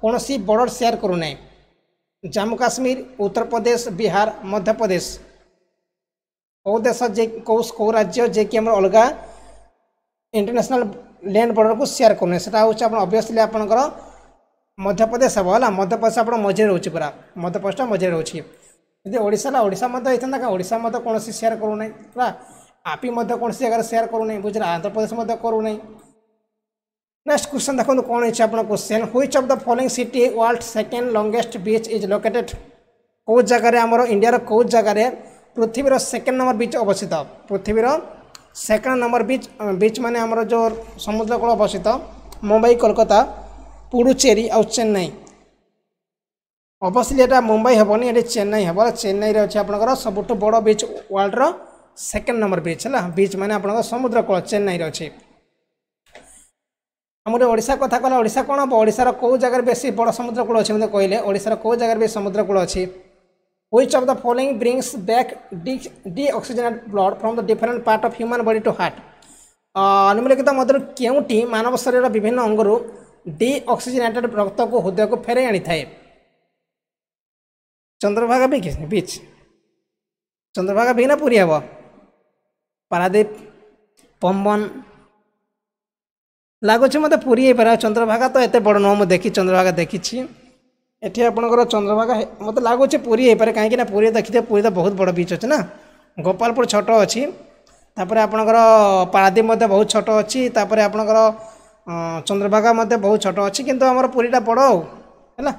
কোণী বর্ডর সেয়ার করু না জম্মু কাশ্মীর উত্তরপ্রদেশ বিহার মধ্যপ্রদেশ কেউ দেশ যে কেউ রাজ্য যে কি আমার অলগা ইন্টারন্যাশনাল ল্যান্ড বর্ডরকু সেয়ার করু না সেটা হচ্ছে আপনার অবভিয়সলি আপনার মধ্যপ্রদেশ হব হল মধ্যপ্রদেশ আপনার মঝিরে রয়েছে পুরা মধ্যপ্রদেশটা মঝিরে রয়েছে যদি ওড়শা ওড়শা মধ্যে হয়ে থাকে ওড়শা মধ্যে কোণী সেয়ার করু না পুরা ଆପି ମଧ୍ୟ କୌଣସି ଜାଗାରେ ସେୟାର କରୁନାହିଁ ଗୁଜୁରାଟ ଆନ୍ଧ୍ରପ୍ରଦେଶ ମଧ୍ୟ କରୁନାହିଁ ନେକ୍ସଟ କ୍ୱେଶ୍ଚନ୍ ଦେଖନ୍ତୁ କ'ଣ ହେଇଛି ଆପଣ question which of the following city world second longest beach is located କେଉଁ ଜାଗାରେ ଆମର ଇଣ୍ଡିଆର କେଉଁ ଜାଗାରେ ପୃଥିବୀର ସେକେଣ୍ଡ ନମ୍ବର ବିଚ୍ ଅବସ୍ଥିତ ପୃଥିବୀର ସେକେଣ୍ଡ ନମ୍ବର ବିଚ୍ ବିଚ୍ ମାନେ ଆମର ଯେଉଁ ସମୁଦ୍ରକୂଳ ଅବସ୍ଥିତ ମୁମ୍ବାଇ କୋଲକାତା ପୁଡୁଚେରୀ ଆଉ ଚେନ୍ନାଇ ଅବଶ୍ୟ ଏଇଟା ମୁମ୍ବାଇ ହେବନି ଏଠି ଚେନ୍ନାଇ ହେବ ଚେନ୍ନାଇରେ ଅଛି ଆପଣଙ୍କର ସବୁଠୁ ବଡ଼ ବିଚ୍ ୱାର୍ଲଡର ସେକେଣ୍ଡ ନମ୍ବର ବିଚ୍ ହେଲା ବିଚ୍ ମାନେ ଆପଣଙ୍କ ସମୁଦ୍ର କୂଳ ଚେନ୍ନାଇରେ ଅଛି ଆମର ଓଡ଼ିଶା କଥା କହିଲେ ଓଡ଼ିଶା କ'ଣ ହେବ ଓଡ଼ିଶାର କେଉଁ ଜାଗାରେ ବେଶୀ ବଡ଼ ସମୁଦ୍ର କୂଳ ଅଛି ମୋତେ କହିଲେ ଓଡ଼ିଶାର କେଉଁ ଜାଗାରେ ବେଶୀ ସମୁଦ୍ର କୂଳ ଅଛି which of the following brings back de deoxygenated blood from the different part of human body to heart ନିମ୍ନଲିଖିତ ମଧ୍ୟରୁ କେଉଁଟି ମାନବ ଶରୀରର ବିଭିନ୍ନ ଅଙ୍ଗରୁ ଡିଅକ୍ସିଜେନେଟେଡ୍ ରକ୍ତକୁ ହୃଦୟକୁ ଫେରାଇ ଆଣିଥାଏ ଚନ୍ଦ୍ରଭାଗା ବି ବିଚ୍ ଚନ୍ଦ୍ରଭାଗା ବି ନା ପୁରୀ ହେବ ପାରାଦ୍ୱୀପ ପମ୍ବନ ଲାଗୁଛି ମୋତେ ପୁରୀ ହେଇପାରିବ ଚନ୍ଦ୍ରଭାଗା ତ ଏତେ ବଡ଼ ନୁହଁ ମୁଁ ଦେଖି ଚନ୍ଦ୍ରଭାଗା ଦେଖିଛି ଏଠି ଆପଣଙ୍କର ଚନ୍ଦ୍ରଭାଗା ମୋତେ ଲାଗୁଛି ପୁରୀ ହେଇପାରେ କାହିଁକିନା ପୁରୀ ଦେଖିଥିବେ ପୁରୀ ତ ବହୁତ ବଡ଼ ବିଚ୍ ଅଛି ନା ଗୋପାଳପୁର ଛୋଟ ଅଛି ତାପରେ ଆପଣଙ୍କର ପାରାଦ୍ୱୀପ ମଧ୍ୟ ବହୁତ ଛୋଟ ଅଛି ତାପରେ ଆପଣଙ୍କର ଚନ୍ଦ୍ରଭାଗା ମଧ୍ୟ ବହୁତ ଛୋଟ ଅଛି କିନ୍ତୁ ଆମର ପୁରୀଟା ବଡ଼ ଆଉ ହେଲା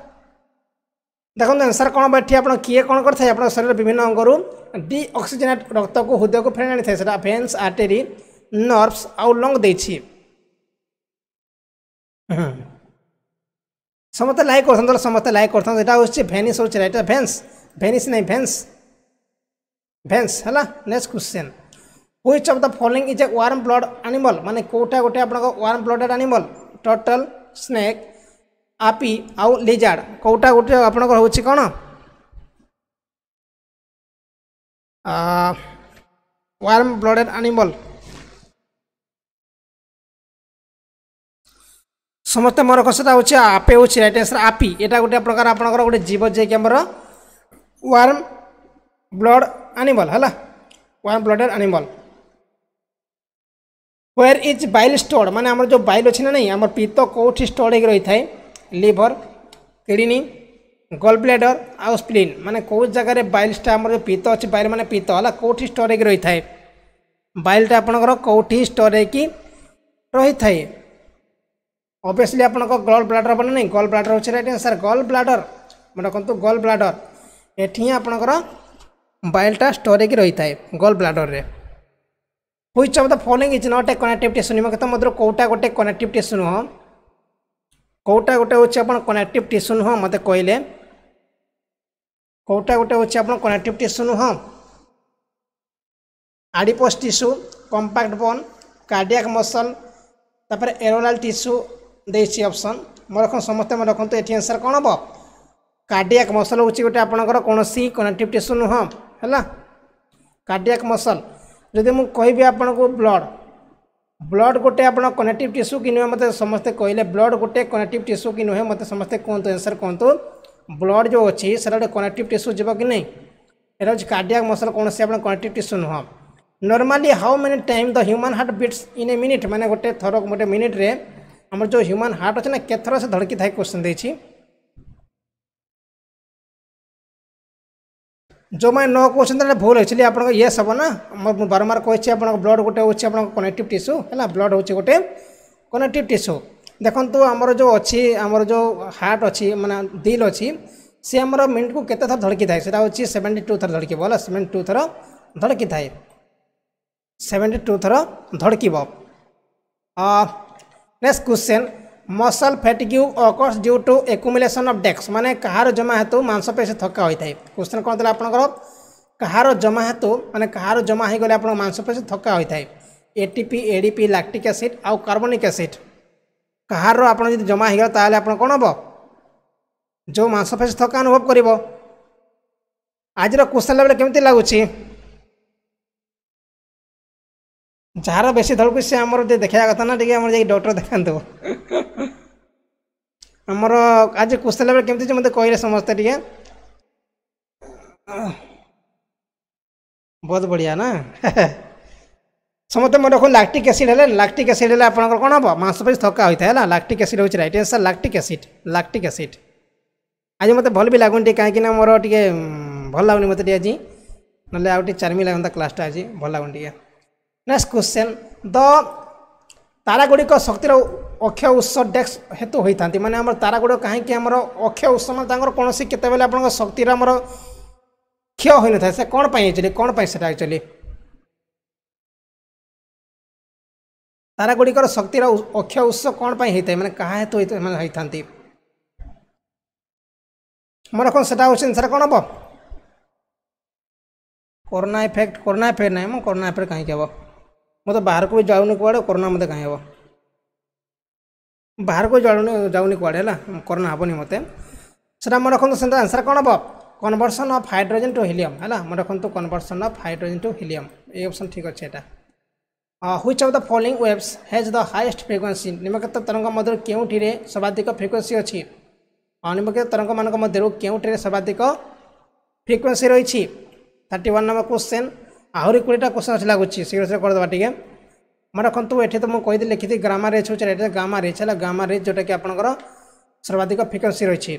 देखो आंसर कौन बैठी आप किए कौन करें शरीर विभिन्न अंगर डिअक्सीजेनेट रक्त को हृदय को फेर आनी था भेन्स आर्टेरी नर्वस आउ लंग दे समस्त लाइक कर समस्त लाइक कर भेनिस भेन्स भेनिस ना भेन्स भेन्स है next question which of the following is a warm blood animal मानने कौटा गोटे आप warm blooded animal turtle snake ape ଆଉ ଲିଜାର୍ଡ଼ କେଉଁଟା ଗୋଟେ ଆପଣଙ୍କର ହେଉଛି କ'ଣ ୱାର୍ମ ବ୍ଲଡ଼େଡ଼ ଆନିମଲ୍ ସମସ୍ତେ ମୋର କଷଟା ହେଉଛି ଆପେ ହେଉଛି ରାଇଟ୍ ଆନ୍ସର୍ ଆପି ଏଇଟା ଗୋଟେ ପ୍ରକାର ଆପଣଙ୍କର ଗୋଟେ ଜୀବ ଯିଏକି ଆମର ୱାର୍ମ ବ୍ଲଡ଼ ଆନିମଲ୍ ହେଲା warm blooded animal where is bile store ମାନେ ଆମର ଯେଉଁ ବାଇଲ୍ ଅଛି ନା ନାହିଁ ଆମର পিত্ত କେଉଁଠି স্টোর ହେଇକି ରହିଥାଏ লিভর କିଡ଼ନୀ ଗୋଲ୍ ବ୍ଲେଡର୍ ଆଉ ସ୍ପ୍ଲିନ୍ ମାନେ କେଉଁ ଜାଗାରେ ବାଇଲ୍ସଟା ଆମର ପିତ୍ତ ଅଛି ବାଇଲ୍ ମାନେ ପିତ୍ତ ହେଲା କେଉଁଠି ଷ୍ଟୋର୍ ହେଇକି ରହିଥାଏ ବାଇଲ୍ଟା ଆପଣଙ୍କର କେଉଁଠି ଷ୍ଟୋର୍ ହେଇକି ରହିଥାଏ ଅବଭିୟସ୍ଲି ଆପଣଙ୍କ ଗଲ୍ ବ୍ଲାଡର୍ ବନେ ନାହିଁ ଗଲ୍ ବ୍ଲାଡର୍ ହେଉଛି ରାଇଟ୍ ଆନ୍ସର୍ ଗଲ୍ ବ୍ଲାଡର୍ ମାନେ ରଖନ୍ତୁ ଗଲ୍ ବ୍ଲାଡର୍ ଏଠି ହିଁ ଆପଣଙ୍କର ବାଇଲ୍ଟା ଷ୍ଟୋର୍ ହେଇକି ରହିଥାଏ ଗଲ୍ ବ୍ଲାଡର୍ରେ which of the following is not a connective tissue ନିମକ୍ତ ମଧ୍ୟରୁ କେଉଁଟା ଗୋଟେ କନେକ୍ଟିଭ୍ ଟିସୁ ନୁହଁ କେଉଁଟା ଗୋଟେ ହେଉଛି ଆପଣ କନେକ୍ଟିଭ୍ ଟିସୁ ନୁହଁ ମୋତେ କହିଲେ କେଉଁଟା ଗୋଟେ ହେଉଛି ଆପଣ କନେକ୍ଟିଭ୍ ଟିସୁ ନୁହଁ adipose tissue compact bone cardiac muscle ତାପରେ ଏରୋଲାଲ୍ ଟିସୁ ଦେଇଛି ଅପସନ୍ ମୋର ରଖନ୍ତୁ ସମସ୍ତେ ମୋର ରଖନ୍ତୁ ଏଠି ଆନ୍ସର୍ କ'ଣ ହେବ କାର୍ଡ଼ିଆକ୍ ମସଲ୍ ହେଉଛି ଗୋଟେ ଆପଣଙ୍କର କୌଣସି କନେକ୍ଟିଭ୍ ଟିସୁ ନୁହଁ ହେଲା କାର୍ଡ଼ିଆକ୍ ମସଲ୍ ଯଦି ମୁଁ କହିବି ଆପଣଙ୍କୁ ବ୍ଲଡ଼୍ ବ୍ଲଡ୍ ଗୋଟେ ଆପଣ କନେକ୍ଟିଭ୍ ଟିସ୍ୟୁ କି ନୁହେଁ ମୋତେ ସମସ୍ତେ କହିଲେ ବ୍ଲଡ୍ ଗୋଟେ କନେକ୍ଟିଭ୍ ଟିସ୍ୟୁ କି ନୁହେଁ ମୋତେ ସମସ୍ତେ କୁହନ୍ତୁ ଆନ୍ସର୍ କୁହନ୍ତୁ ବ୍ଲଡ୍ ଯେଉଁ ଅଛି ସେଇଟା ଗୋଟେ କନେକ୍ଟିଭ୍ ଟିସ୍ୟୁ ଯିବ କି ନାହିଁ ଏଇଟା ହେଉଛି କାର୍ଡ଼ିଆକ୍ ମସଲ୍ କୌଣସି ଆପଣ କନେକ୍ଟିଭ୍ ଟିସ୍ୟୁ ନୁହଁ normally how many time the human heart beats in a minute ମାନେ ଗୋଟେ ଥର ଗୋଟେ ମିନିଟ୍ରେ ଆମର ଯେଉଁ ହ୍ୟୁମାନ୍ ହାର୍ଟ ଅଛି ନା କେତେ ଥର ସେ ଧଡ଼କି ଥାଏ କ୍ୱେଶ୍ଚନ୍ ଦେଇଛି ଯେଉଁମାନେ ନ କହୁଛନ୍ତି ତାହେଲେ ଭୁଲ ଆକ୍ଚୁଆଲି ଆପଣଙ୍କ ୟେସ୍ ହେବ ନା ମୁଁ ବାରମ୍ବାର କହିଛି ଆପଣଙ୍କ ବ୍ଲଡ୍ ଗୋଟେ ହେଉଛି ଆପଣଙ୍କ କନେକ୍ଟିଭ୍ ଟିସୁ ହେଲା ବ୍ଲଡ୍ ହେଉଛି ଗୋଟେ କନେକ୍ଟିଭ୍ ଟିସୁ ଦେଖନ୍ତୁ ଆମର ଯେଉଁ ଅଛି ଆମର ଯେଉଁ ହାର୍ଟ ଅଛି ମାନେ ଦିଲ୍ ଅଛି ସେ ଆମର ମିନିଟ୍କୁ କେତେ ଥର ଧଡ଼କି ଥାଏ ସେଇଟା ହେଉଛି ସେଭେଣ୍ଟି ଟୁ ଥର ଧଡ଼କିବ ହେଲା ସେଭେଣ୍ଟି ଟୁ ଥର ଧଡ଼କି ଥାଏ ସେଭେଣ୍ଟି ଟୁ ଥର ଧଡ଼କିବ next question muscle fatigue occurs due to accumulation of ଡେକ୍ସ ମାନେ କାହାର ଜମା ହେତୁ ମାଂସପେଶୀ ଥକା ହୋଇଥାଏ କୋଶ୍ଚିନ୍ କ'ଣ ଥିଲା ଆପଣଙ୍କର କାହାର ଜମା ହେତୁ ମାନେ କାହାର ଜମା ହୋଇଗଲେ ଆପଣଙ୍କ ମାଂସପେଶୀ ଥକା ହୋଇଥାଏ ଏଟିପି ଏଡ଼ିପି ଲାକ୍ଟିକ୍ ଆସିଡ଼୍ ଆଉ କାର୍ବୋନିକ୍ ଆସିଡ଼୍ କାହାର ଆପଣ ଯଦି ଜମା ହୋଇଗଲା ତାହେଲେ ଆପଣ କ'ଣ ହେବ ଯେଉଁ ମାଂସପେଶୀ ଥକା ଅନୁଭବ କରିବ ଆଜିର କୋଶ୍ଚିନ୍ ଲେବଲ୍ କେମିତି ଲାଗୁଛି ଯାହାର ବେଶୀ ଧଡ଼କୁଛି ସେ ଆମର ଟିକେ ଦେଖିବା କଥା ନା ଟିକେ ଆମର ଯାଇକି ଡକ୍ଟର ଦେଖାନ୍ତୁ ଆମର ଆଜି କୁସ୍ତେଲା ବେଳେ କେମିତି ମୋତେ କହିଲେ ସମସ୍ତେ ଟିକେ ବହୁତ ବଢ଼ିଆ ନା ସମସ୍ତେ ମନେ ରଖନ୍ତୁ ଲାକ୍ଟିକ୍ ଏସିଡ଼୍ ହେଲେ ଲାକ୍ଟିକ୍ ଏସିଡ଼୍ ହେଲେ ଆପଣଙ୍କର କ'ଣ ହେବ ମାଂସପେଶୀ ଥକା ହୋଇଥାଏ ହେଲା ଲାକ୍ଟିକ୍ ଏସିଡ଼୍ ହେଉଛି right answer lactic acid lactic acid ଆଜି ମୋତେ ଭଲ ବି ଲାଗୁନି ଟିକେ କାହିଁକିନା ମୋର ଟିକେ ଭଲ ଲାଗୁନି ମୋତେ ଟିକେ ଆଜି ନହେଲେ ଆଉ ଟିକେ ଚାର୍ମି ଲାଗନ୍ତା କ୍ଲାସ୍ଟା ଆଜି ଭଲ ଲାଗୁନି ଟିକେ ନେକ୍ସଟ କ୍ୱେଶ୍ଚନ୍ ଦ ତାରା ଗୁଡ଼ିକ ଶକ୍ତିର ଅକ୍ଷୟ ଉତ୍ସ ଡେକ୍ସ ହେତୁ ହୋଇଥାନ୍ତି ମାନେ ଆମର ତାରା ଗୁଡ଼ିକ କାହିଁକି ଆମର ଅକ୍ଷୟ ଉତ୍ସ ମାନେ ତାଙ୍କର କୌଣସି କେତେବେଳେ ଆପଣଙ୍କ ଶକ୍ତିର ଆମର କ୍ଷୟ ହୋଇନଥାଏ ସେ କ'ଣ ପାଇଁ ଆକ୍ଚୁଆଲି କ'ଣ ପାଇଁ ସେଟା ଆକ୍ଚୁଆଲି ତାରା ଗୁଡ଼ିକର ଶକ୍ତିର ଅକ୍ଷୟ ଉତ୍ସ କ'ଣ ପାଇଁ ହେଇଥାଏ ମାନେ କାହା ହେତୁ ମାନେ ହୋଇଥାନ୍ତି ମନେ କ'ଣ ସେଟା ହେଉଛନ୍ତି ସେଟା କ'ଣ ହେବ କରୋନା ଇଫେକ୍ଟ କରୋନା ଇଫେକ୍ଟ ନାହିଁ ମୁଁ କରୋନା ଇଫେକ୍ଟ କାହିଁକି ହେବ मग बाहेरको भी जाऊ नको वाढ कोरोनामध्ये काय हवं ବାହାରକୁ ଜାଣୁନି ଯାଉନି କୁଆଡ଼େ ହେଲା କରୋନା ହେବନି ମୋତେ ସେଟା ମନେ ରଖନ୍ତୁ ସେଣ୍ଟର ଆନ୍ସର୍ କ'ଣ ହେବ conversion of hydrogen to helium ହେଲା ମନେ ରଖନ୍ତୁ conversion of hydrogen to helium ଏଇ ଅପସନ୍ ଠିକ୍ ଅଛି ଏଇଟା which of the following waves has the highest frequency ନିମକେତ ତରଙ୍ଗ ମଧ୍ୟରୁ କେଉଁଠିରେ ସର୍ବାଧିକ ଫ୍ରିକ୍ୱେନ୍ସି ଅଛି ନିମକେତ ତରଙ୍ଗମାନଙ୍କ ମଧ୍ୟରୁ କେଉଁଠିରେ ସର୍ବାଧିକ ଫ୍ରିକ୍ୱେନ୍ସି ରହିଛି ଥାର୍ଟି ୱାନ୍ ନମ୍ବର କ୍ୱେଶ୍ଚେନ୍ ଆହୁରି କୋଡ଼ିଏଟା କୋଶ୍ଚିନ୍ ଅଛି ଲାଗୁଛି ଶୀଘ୍ର ଶୀଘ୍ର କରିଦେବା ଟିକେ ମନେ ରଖନ୍ତୁ ଏଠି ତ ମୁଁ କହିଦେଲି ଲେଖିଥିଲି ଗ୍ରାମାର ରେଚ୍ ହେଉଛି ଏଠି ଗାମା ରେଚ୍ ହେଲା ଗାମା ରେଚ୍ ଯେଉଁଟାକି ଆପଣଙ୍କର ସର୍ବାଧିକ ଫ୍ରିକ୍ୱେନ୍ସି ରହିଛି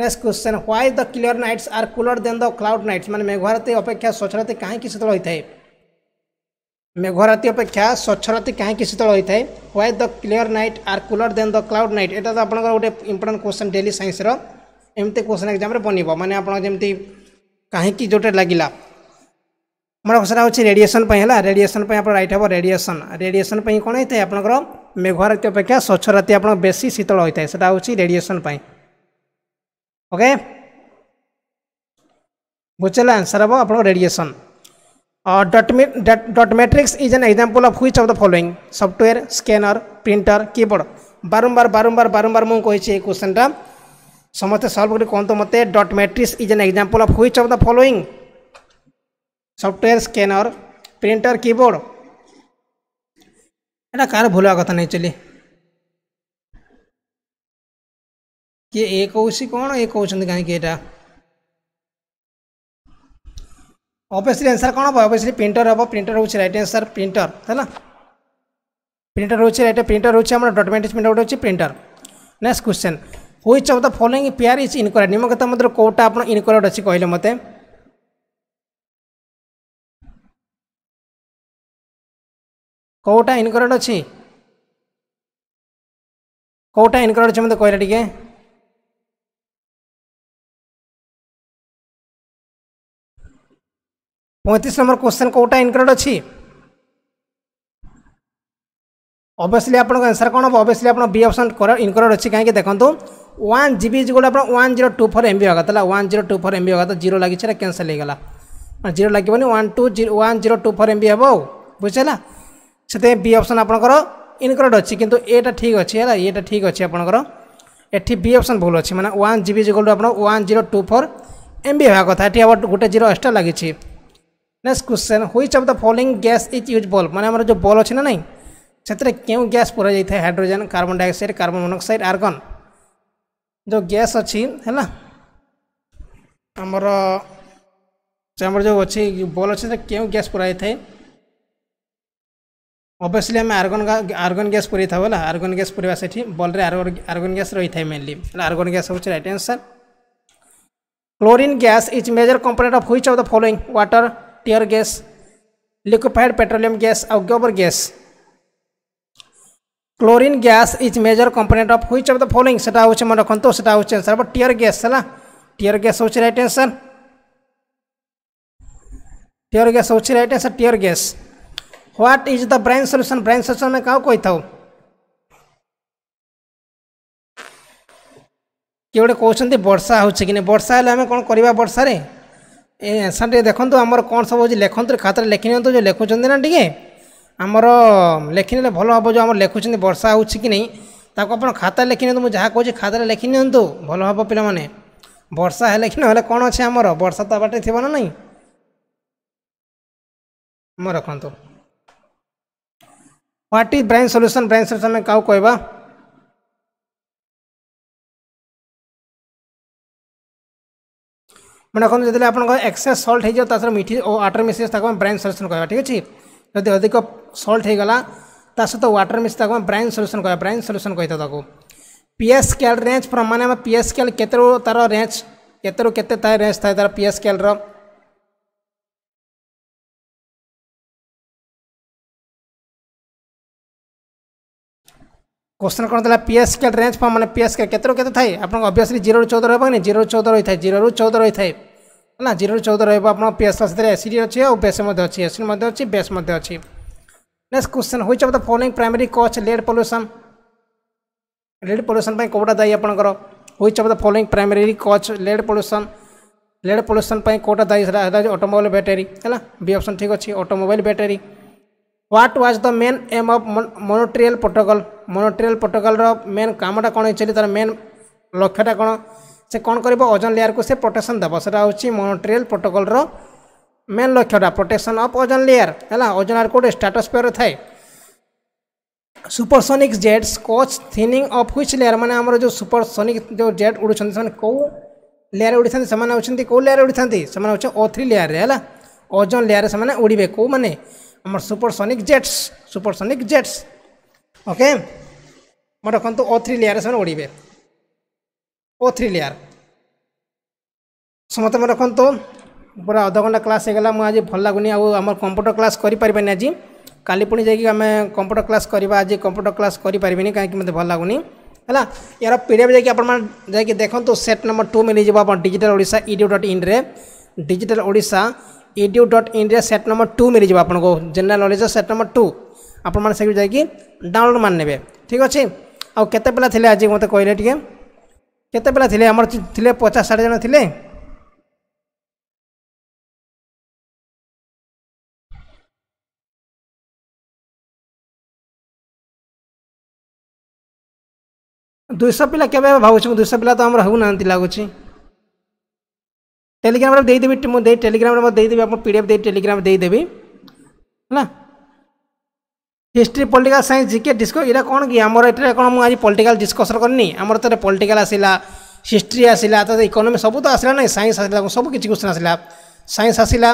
next question why the clear nights are cooler than the cloud nights ମାନେ ମେଘରାତି ଅପେକ୍ଷା ସ୍ୱଚ୍ଛରାତି କାହିଁକି ଶୀତଳ ହୋଇଥାଏ ମେଘରାତି ଅପେକ୍ଷା ସ୍ୱଚ୍ଛରାତି କାହିଁକି ଶୀତଳ ହୋଇଥାଏ why the clear night are cooler than the cloud night ଏଇଟା ତ ଆପଣଙ୍କର ଗୋଟେ ଇମ୍ପୋର୍ଟାଣ୍ଟ କ୍ୱେଶ୍ଚନ୍ ଡେଲି ସାଇନ୍ସର ଏମିତି କ୍ୱେଶ୍ଚନ୍ ଏକ୍ଜାମ୍ରେ ବନିବ ମାନେ ଆପଣ ଯେମିତି କାହିଁକି ଯେଉଁଟା ଲାଗିଲା मन क्वेश्चन हूँ रेडिएसन है रेडिएसन आप रईट हम रेडिएसन रेडिएसन कौन होता है आपंकर मेघुआ अपेक्षा स्वच्छ राति आप बेस शीतल होता है सीटा ओके बुझे आंसर हम आप radiation dot matrix is an example of which of the following software scanner printer keyboard बारंबार बारंबार बारंबार मुझे क्वेश्चन क्वेश्चनटा समस्त सल्व करते मत dot matrix is an example of which of the following software scanner printer keyboard ଏଇଟା କାହାର ଭୁଲିବା କଥା ନାହିଁ ଚଲି କିଏ ଏ କହୁଛି କ'ଣ ଏ କହୁଛନ୍ତି କାହିଁକି ଏଇଟା ଅବଭିୟସ୍ଲି ଆନ୍ସର୍ କ'ଣ ହେବ ଅବଭିୟସ୍ଲି ପ୍ରିଣ୍ଟର ହେବ ପ୍ରିଣ୍ଟର ହେଉଛି ରାଇଟ୍ ଆନ୍ସର୍ ପ୍ରିଣ୍ଟର ହେଲା ପ୍ରିଣ୍ଟର ହେଉଛି ରାଇଟ୍ ପ୍ରିଣ୍ଟର ହେଉଛି ଆମର ଡକ୍ୟୁମେଣ୍ଟ ପ୍ରିଣ୍ଟ ଗୋଟେ ହେଉଛି printer next question which of the following pair is incorrect ନିମକତା ମଧ୍ୟରୁ କେଉଁଟା ଆପଣ ଇନକରେକ୍ଟ ଅଛି କହିଲେ ମୋତେ କେଉଁଟା ଇନକରେକ୍ଟ ଅଛି କେଉଁଟା ଇନକରେକ୍ଟ ଅଛି ମୋତେ କହିଲେ ଟିକେ ପଇଁତିରିଶ ନମ୍ବର କ୍ୱେଶ୍ଚନ୍ କେଉଁଟା ଇନକରେକ୍ଟ ଅଛି ଅବଭିୟସ୍ଲି ଆପଣଙ୍କ ଆନ୍ସର୍ କ'ଣ ହେବ ଅବଭିୟସ୍ଲି ଆପଣ ବି ଅପସନ୍ ଇନକରେକ୍ଟ ଅଛି କାହିଁକି ଦେଖନ୍ତୁ ୱାନ୍ ଜିବି ଯେଉଁଟା ଆପଣ one zero two four MB ହେବା ଥିଲା one zero two four MB ହେବା ଜିରୋ ଲାଗିଛି ସେଇଟା କ୍ୟାନ୍ସଲ୍ ହେଇଗଲା ଜିରୋ ଲାଗିବନି one two one zero two four MB ହେବ ଆଉ ବୁଝିହେଲା ସେଥିପାଇଁ ବି ଅପସନ୍ ଆପଣଙ୍କର ଇନକରେକ୍ଟ ଅଛି କିନ୍ତୁ ଏଟା ଠିକ୍ ଅଛି ହେଲା ଏଟା ଠିକ୍ ଅଛି ଆପଣଙ୍କର ଏଠି ବି ଅପସନ୍ ଭୁଲ ଅଛି ମାନେ ୱାନ୍ ଜିବି ଜିଗୋଲ୍ଡୁ ଆପଣ one zero two four M B ହେବା କଥା ଏଠି ଆମର ଗୋଟେ ଜିରୋ ଏକ୍ସଟ୍ରା ଲାଗିଛି next question which of the following gas is use bulb ମାନେ ଆମର ଯେଉଁ ବଲ୍ ଅଛି ନା ନାହିଁ ସେଥିରେ କେଉଁ ଗ୍ୟାସ୍ ପୁରା ଯାଇଥାଏ hydrogen carbon dioxide carbon monoxide argon ଯେଉଁ ଗ୍ୟାସ୍ ଅଛି ହେଲା ଆମର ଆମର ଯେଉଁ ଅଛି ବଲ୍ ଅଛି ସେଥିରେ କେଉଁ ଗ୍ୟାସ୍ ପୁରା ଯାଇଥାଏ ଅବଭିୟସ୍ଲି ଆମେ ଆର୍ଗନ୍ ଆର୍ଗନ୍ ଗ୍ୟାସ୍ ପୁରେଇଥାଉ ହେଲା ଆର୍ଗନ୍ ଗ୍ୟାସ୍ ପୁରେଇବା ସେଠି आर्गन ଆର୍ଗନ୍ ଗ୍ୟାସ୍ ରହିଥାଏ ମେନଲି ହେଲା ଆର୍ଗନ୍ ଗ୍ୟାସ୍ ହେଉଛି right answer chlorine gas is major component of which of the following water tear gas liquefied petroleum gas और gobar gas chlorine gas is major component of which of the following सेटा होचे मन रखंतो सेटा होचे answer but tear gas हला tear gas होचे right answer tear gas होचे right answer tear gas what is the brine solution brine solution ଆମେ କାହାକୁ କହିଥାଉ କିଏ ଗୋଟେ କହୁଛନ୍ତି ବର୍ଷା ହେଉଛି କି ନାହିଁ ବର୍ଷା ହେଲେ ଆମେ କ'ଣ କରିବା ବର୍ଷାରେ ଏ ଆନ୍ସର୍ ଟିକେ ଦେଖନ୍ତୁ ଆମର କ'ଣ ସବୁ ହେଉଛି ଲେଖନ୍ତୁ ଖାତାରେ ଲେଖି ନିଅନ୍ତୁ ଯେଉଁ ଲେଖୁଛନ୍ତି ନା ଟିକେ ଆମର ଲେଖିନେଲେ ଭଲ ହେବ ଯେଉଁ ଆମର ଲେଖୁଛନ୍ତି ବର୍ଷା ହେଉଛି କି ନାହିଁ ତାକୁ ଆପଣ ଖାତାରେ ଲେଖି ନିଅନ୍ତୁ ମୁଁ ଯାହା କହୁଛି ଖାତାରେ ଲେଖି ନିଅନ୍ତୁ ଭଲ ହେବ ପିଲାମାନେ ବର୍ଷା ହେଲେ କି ନହେଲେ କ'ଣ ଅଛି ଆମର ବର୍ଷା ତ ବାଟରେ ଥିବ ନା ନାହିଁ ମୁଁ ରଖନ୍ତୁ what is brine solution brine solution में का कहवा मैंने देखो जैसे आप एक्सेस सल्ट हो मीठी और वाटर मिसेस ब्रेन सल्यूसन कह ठीक है जब अधिक सल्ट होगा वाटर व्टर मिस ब्रेन सल्यूसन कह ब्रेन सल्यूसन कही था पीएस क्याल रेज प्रमाण पीएस क्याल के तार रेज के तार था पीएस क्याल रहा क्वेश्चन कौन था पी एस केल रेंज फर्म मैंने पी एस केल के थाए आप अभ्यसली जीरो चौदह रही जीरो चौदह रही है जीरो चौदह रही है ना जीरो चौदह रहा पी एस साथ एसिड अच्छे और बेस अच्छी एसिड अच्छी बेस अच्छी next question which of the following primary cause lead pollution lead pollution कौटा दायी आपर which of the following primary cause lead pollution lead pollution कौटा दायी अटोमोबाइल बैटेरी है बी ऑप्शन ठीक अच्छे automobile battery what was the main aim of Montreal Protocol Montreal ପ୍ରୋଟୋକଲ୍ର main କାମଟା କ'ଣ ହେଇଛି ତା'ର main ଲକ୍ଷ୍ୟଟା କ'ଣ ସେ କ'ଣ କରିବ ଓଜନ ଲେୟାରକୁ ସେ ପ୍ରୋଟେକ୍ସନ୍ ଦେବ ସେଇଟା ହେଉଛି ମନୋଟ୍ରିଆଲ ପ୍ରୋଟୋକଲ୍ର ମେନ୍ ଲକ୍ଷ୍ୟଟା ପ୍ରୋଟେକ୍ସନ୍ ଅଫ୍ ଓଜନ ଲେୟାର ହେଲା ଓଜନ ଲେୟାର କେଉଁଠି ଷ୍ଟାଟସ୍ପିୟରରେ ଥାଏ supersonic jets cause thinning of which layer ମାନେ ଆମର ଯେଉଁ ସୁପରସୋନିକ୍ ଯେଉଁ ଜେଟ୍ ଉଡ଼ୁଛନ୍ତି ସେମାନେ କେଉଁ ଲେୟାରରେ ଉଡ଼ିଥାନ୍ତି ସେମାନେ ହେଉଛନ୍ତି କେଉଁ ଲେୟାରରେ ଉଡ଼ିଥାନ୍ତି ସେମାନେ ହେଉଛନ୍ତି ଓ ଥ୍ରୀ ଲେୟାରରେ ହେଲା ଓଜନ ଲେୟାରରେ ସେମାନେ ଉଡ଼ିବେ କେଉଁମାନେ हमर supersonic jets supersonic jets okay मैं देखो ओ थ्री लेयार से उड़े ओ थ्री लेयार समस्त मैं देखो पूरा अध घंटा क्लास हो गला मुझे भल लगुनी आम कंप्यूटर क्लास करें आज का पुणी जाए कंप्यूटर क्लास करवा आज कंप्यूटर क्लास कर करें कहीं मतलब भल लगुनि है यार पी डी एफ जाए देखो सेट नंबर टू मिल जाए digital Odia इडियो dot in digital Odia YouTube dot India set number two ମିଳିଯିବ ଆପଣଙ୍କୁ general knowledge set number two ଆପଣମାନେ ସେଠି ଯାଇକି ଡାଉନଲୋଡ଼ ମାରି ନେବେ ଠିକ୍ ଅଛି ଆଉ କେତେ ପିଲା ଥିଲେ ଆଜି ମୋତେ କହିଲେ ଟିକେ କେତେ ପିଲା ଥିଲେ ଆମର ଥିଲେ ପଚାଶ ଷାଠିଏ ଜଣ ଥିଲେ ଦୁଇଶହ ପିଲା କେବେ ଭାବୁଛି ମୁଁ ଦୁଇଶହ ପିଲା ତ ଆମର ହେଉନାହାନ୍ତି ଲାଗୁଛି ଟେଲିଗ୍ରାମରେ ଦେଇଦେବି ମୁଁ ଦେଇ ଟେଲିଗ୍ରାମରେ ମୋତେ ଦେଇଦେବି ଆପଣ ପି ଡି ଏଫ୍ ଦେଇ ଟେଲିଗ୍ରାମ ଦେଇଦେବି ହେଲା history political science GK disc ଏଇଟା କ'ଣ କି ଆମର ଏଠାରେ କ'ଣ ମୁଁ ଆଜି ପଲିଟିକାଲ ଡିସ୍କସନ୍ କରିନି ଆମର ତ ପଲିଟିକାଲ ଆସିଲା ହିଷ୍ଟ୍ରି ଆସିଲା ତ ଇକୋନୋମି ସବୁ ତ ଆସିଲା ନାହିଁ ସାଇନ୍ସ ଆସିଲା ସବୁ କିଛି କ୍ୱେଶ୍ଚନ୍ ଆସିଲା ସାଇନ୍ସ ଆସିଲା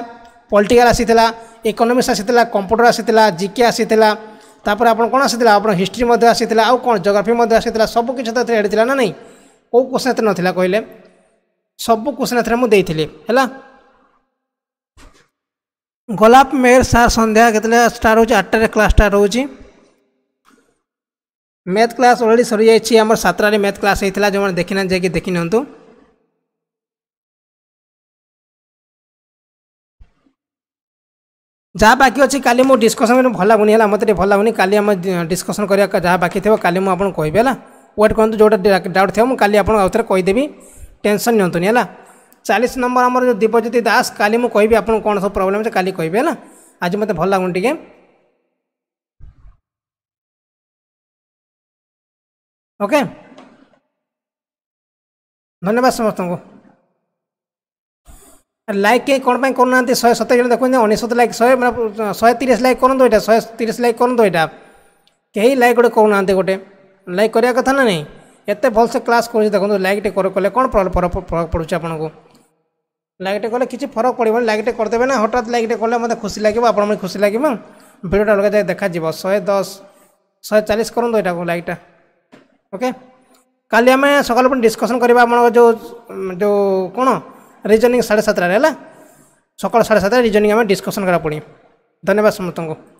ପଲିଟିକାଲ ଆସିଥିଲା ଇକୋନୋମିକ୍ସ ଆସିଥିଲା କମ୍ପ୍ୟୁଟର ଆସିଥିଲା ଜିକେ ଆସିଥିଲା ତାପରେ ଆପଣ କ'ଣ ଆସିଥିଲା ଆପଣ ହିଷ୍ଟ୍ରି ମଧ୍ୟ ଆସିଥିଲା ଆଉ କ'ଣ ଜୋଗ୍ରାଫି ମଧ୍ୟ ଆସିଥିଲା ସବୁ କିଛି ତ ଏଥିରେ ଏଡ଼ିଥିଲା ନା ନାହିଁ କେଉଁ କ୍ୱେଶ୍ଚନ୍ ଏଥିରେ ନଥିଲା କହିଲେ ସବୁ କୋଶ୍ଚିନ୍ ଏଥିରେ ମୁଁ ଦେଇଥିଲି ହେଲା ଗୋଲାପ ମେହର ସାର୍ ସନ୍ଧ୍ୟା କେତେବେଳେ ଷ୍ଟାର୍ଟ ହେଉଛି ଆଠଟାରେ କ୍ଲାସ୍ ଷ୍ଟାର୍ଟ ହେଉଛି ମ୍ୟାଥ୍ କ୍ଲାସ୍ ଅଲରେଡ଼ି ସରିଯାଇଛି ଆମର ସାତଟାରେ ମ୍ୟାଥ୍ କ୍ଲାସ୍ ହେଇଥିଲା ଯେଉଁମାନେ ଦେଖିନାହାନ୍ତି ଯାଇକି ଦେଖି ନିଅନ୍ତୁ ଯାହା ବାକି ଅଛି କାଲି ମୁଁ ଡିସ୍କସନ୍ ଭଲ ଲାଗୁନି ହେଲା ମୋତେ ଟିକେ ଭଲ ଲାଗୁନି କାଲି ଆମେ ଡିସ୍କସନ୍ କରିବା ଯାହା ବାକି ଥିବ କାଲି ମୁଁ ଆପଣଙ୍କୁ କହିବି ହେଲା ୱେଟ୍ କରନ୍ତୁ ଯେଉଁଟା ଡାଉଟ୍ ଥିବ ମୁଁ କାଲି ଆପଣଙ୍କୁ ଆଉ ଥରେ କହିଦେବି টেনশন নিয়ন্তুনি হল চালিশ নম্বর আমার যে দীপজ্যোতি দাস কালি মু কবি আপনার কোণ সব প্রোবলেম আছে কালি কবি হল আজ মতো ভাল লাগুন টিকি ওকে ধন্যবাদ সমস্ত লাইক কে কোণ পাই করু না শহে সতেশ জন দেখুন অনেশত লাইক শহে মানে শহে তিরিশ লাইক করতো এটা শহে তিরিশ লাইক করতো এটা কেই লাইক গোটে করু না গোটে লাইক করা কথা না নাই ଏତେ ଭଲସେ କ୍ଲାସ୍ କରୁଛି ଦେଖନ୍ତୁ ଲାଇକ୍ଟେ କଲେ କ'ଣ ଫରକ ପଡ଼ୁଛି ଆପଣଙ୍କୁ ଲାଇକ୍ଟେ କଲେ କିଛି ଫରକ ପଡ଼ିବନି ଲାଇକ୍ଟେ କରିଦେବେ ନା ହଠାତ୍ ଲାଇକ୍ଟେ କଲେ ମୋତେ ଖୁସି ଲାଗିବ ଆପଣଙ୍କୁ ଖୁସି ଲାଗିବ ଭିଡ଼ିଓଟା ଅଲଗା ଯାଇ ଦେଖାଯିବ ଶହେ ଦଶ ଶହେ ଚାଳିଶ କରନ୍ତୁ ଏଇଟାକୁ ଲାଇକ୍ଟା ଓକେ କାଲି ଆମେ ସକାଳୁ ପୁଣି ଡିସ୍କସନ୍ କରିବା ଆପଣଙ୍କ ଯେଉଁ ଯେଉଁ କ'ଣ ରିଜନିଂ ସାଢ଼େ ସାତଟାରେ ହେଲା ସକାଳ ସାଢ଼େ ସାତଟାରେ ରିଜନିଂ ଆମେ ଡିସ୍କସନ୍ କରିବା ପୁଣି ଧନ୍ୟବାଦ ସମସ୍ତଙ୍କୁ